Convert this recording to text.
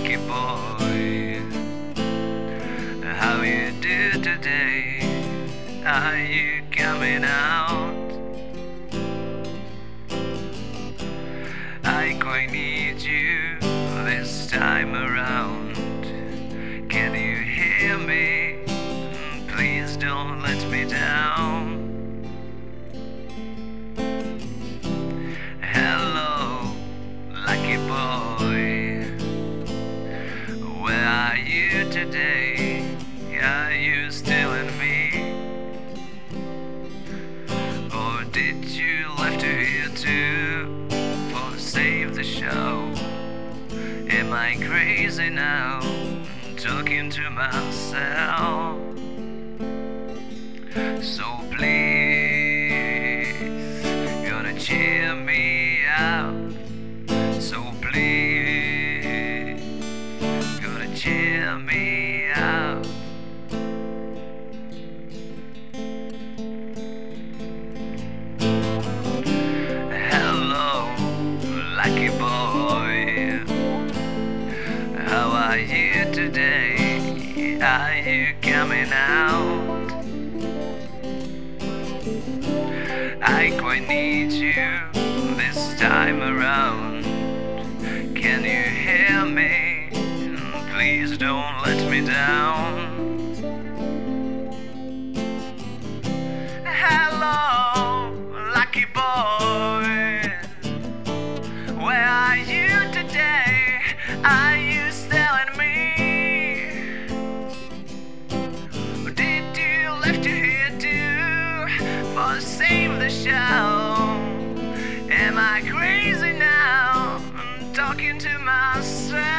boy. How you do today? Are you coming out? I quite need you this time around. Can you hear me? Please don't let me down. Today? Are you still in me? Or did you left here too for save the show? Am I crazy now? Talking to myself. So please, cheer me up. Hello, lucky boy. How are you today? Are you coming out? I quite need you this time around. please don't let me down. Hello, lucky boy. Where are you today? Are you still in me? Did you left you here too? For save the show. Am I crazy now? I'm talking to myself.